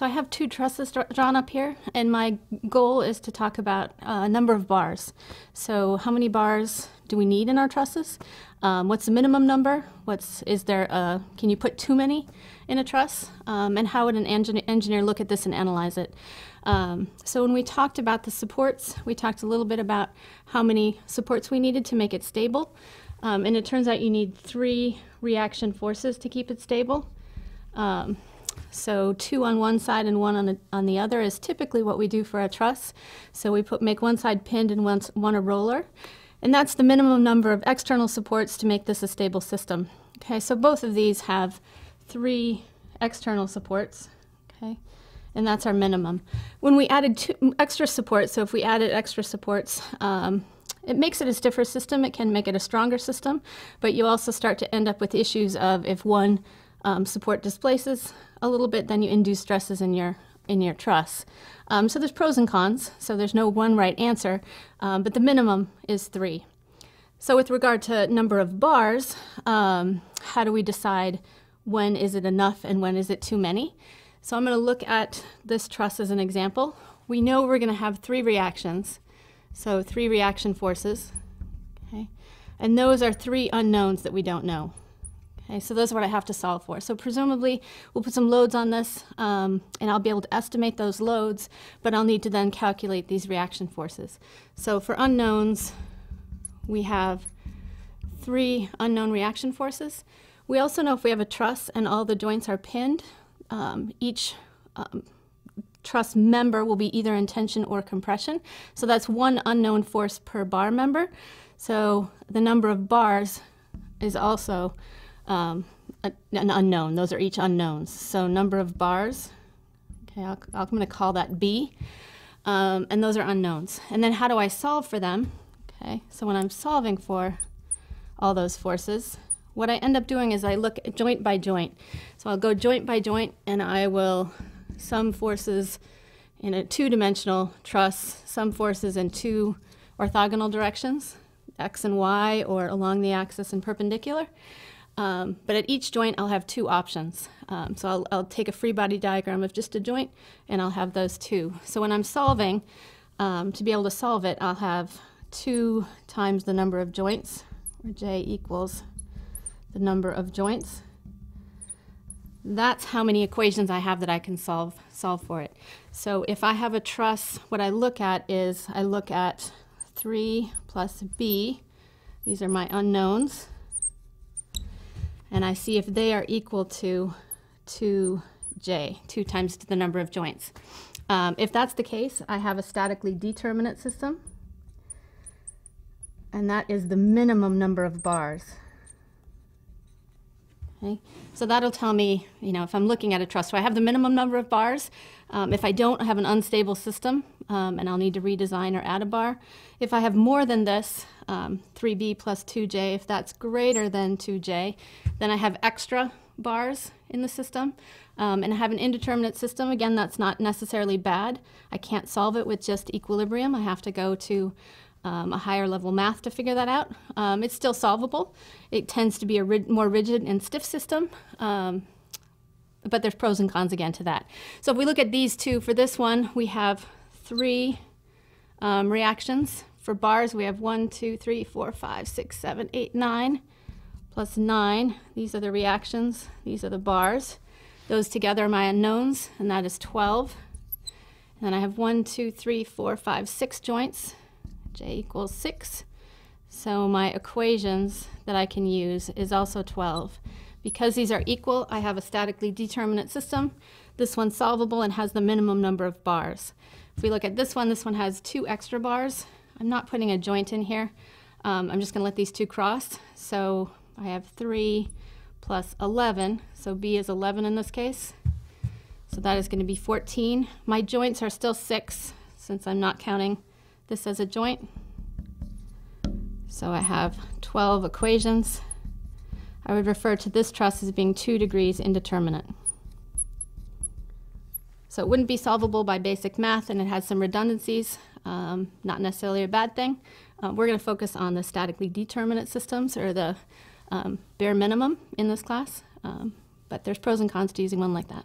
So I have two trusses drawn up here, and my goal is to talk about a uh, number of bars. So how many bars do we need in our trusses? Um, what's the minimum number? What's is there? A, can you put too many in a truss? Um, and how would an engineer, engineer look at this and analyze it? Um, so when we talked about the supports, we talked a little bit about how many supports we needed to make it stable. Um, and it turns out you need three reaction forces to keep it stable. Um, so two on one side and one on the, on the other is typically what we do for a truss. So we put make one side pinned and one, one a roller. And that's the minimum number of external supports to make this a stable system. Okay, so both of these have three external supports. Okay, and that's our minimum. When we added two extra supports, so if we added extra supports, um, it makes it a stiffer system. It can make it a stronger system, but you also start to end up with issues of if one um, support displaces a little bit, then you induce stresses in your in your truss. Um, so there's pros and cons. So there's no one right answer, um, but the minimum is three. So with regard to number of bars, um, how do we decide when is it enough and when is it too many? So I'm going to look at this truss as an example. We know we're going to have three reactions, so three reaction forces. Okay, and those are three unknowns that we don't know. Okay, so those are what I have to solve for. So presumably we'll put some loads on this um, and I'll be able to estimate those loads, but I'll need to then calculate these reaction forces. So for unknowns, we have three unknown reaction forces. We also know if we have a truss and all the joints are pinned, um, each um, truss member will be either in tension or compression. So that's one unknown force per bar member. So the number of bars is also um, an unknown. Those are each unknowns. So number of bars, okay, i am going to call that B. Um, and those are unknowns. And then how do I solve for them? Okay, so when I'm solving for all those forces, what I end up doing is I look joint by joint. So I'll go joint by joint and I will sum forces in a two-dimensional truss, sum forces in two orthogonal directions, x and y, or along the axis and perpendicular. Um, but at each joint, I'll have two options. Um, so I'll, I'll, take a free body diagram of just a joint, and I'll have those two. So when I'm solving, um, to be able to solve it, I'll have 2 times the number of joints, where j equals the number of joints. That's how many equations I have that I can solve, solve for it. So if I have a truss, what I look at is I look at 3 plus b. These are my unknowns and I see if they are equal to 2j, 2 times the number of joints. Um, if that's the case, I have a statically determinate system, and that is the minimum number of bars. Okay, so that'll tell me, you know, if I'm looking at a truss, so I have the minimum number of bars. Um, if I don't, have an unstable system, um, and I'll need to redesign or add a bar. If I have more than this, um, 3b plus 2j, if that's greater than 2j, then I have extra bars in the system. Um, and I have an indeterminate system. Again, that's not necessarily bad. I can't solve it with just equilibrium. I have to go to um, a higher level math to figure that out. Um, it's still solvable. It tends to be a more rigid and stiff system, um, but there's pros and cons again to that. So if we look at these two, for this one, we have three um, reactions. For bars, we have one, two, three, four, five, six, seven, eight, nine, plus nine. These are the reactions. These are the bars. Those together are my unknowns, and that is 12. And then I have one, two, three, four, five, six joints j equals 6. So my equations that I can use is also 12. Because these are equal, I have a statically determinate system. This one's solvable and has the minimum number of bars. If we look at this one, this one has two extra bars. I'm not putting a joint in here. Um, I'm just going to let these two cross. So I have 3 plus 11. So B is 11 in this case. So that is going to be 14. My joints are still 6 since I'm not counting this as a joint. So I have 12 equations. I would refer to this truss as being 2 degrees indeterminate. So it wouldn't be solvable by basic math, and it has some redundancies, um, not necessarily a bad thing. Uh, we're going to focus on the statically determinate systems, or the um, bare minimum in this class, um, but there's pros and cons to using one like that.